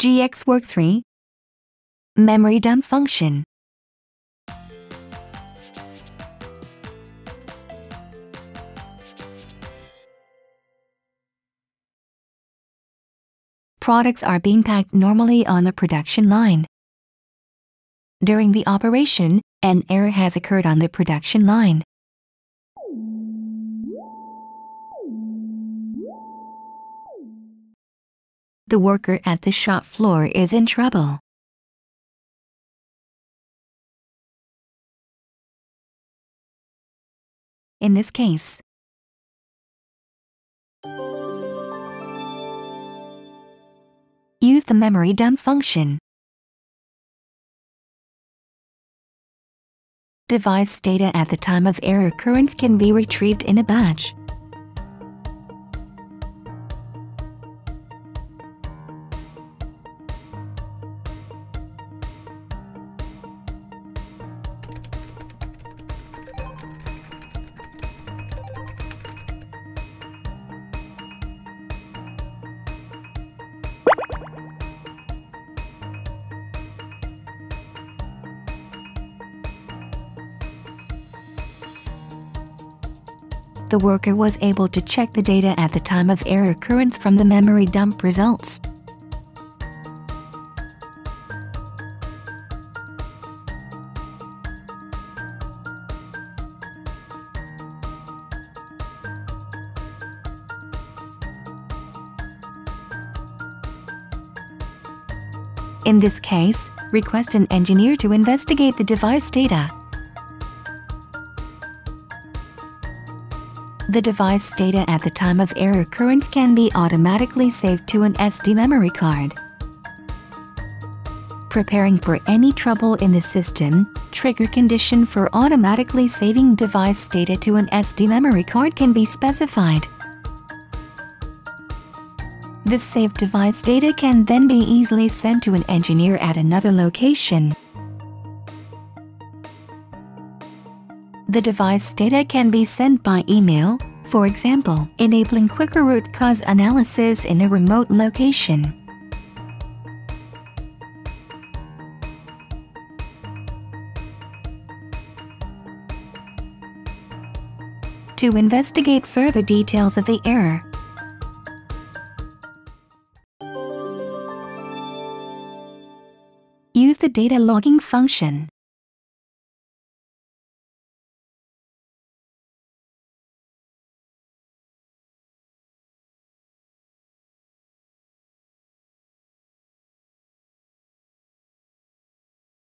GX Works3 Memory dump function Products are being packed normally on the production line. During the operation, an error has occurred on the production line. The worker at the shop floor is in trouble. In this case, use the memory dump function. Device data at the time of error occurrence can be retrieved in a batch. The worker was able to check the data at the time of error occurrence from the memory dump results. In this case, request an engineer to investigate the device data. The device data at the time of error occurrence can be automatically saved to an SD memory card. Preparing for any trouble in the system, trigger condition for automatically saving device data to an SD memory card can be specified. The saved device data can then be easily sent to an engineer at another location. The device data can be sent by email, for example, enabling quicker root cause analysis in a remote location. To investigate further details of the error, use the data logging function.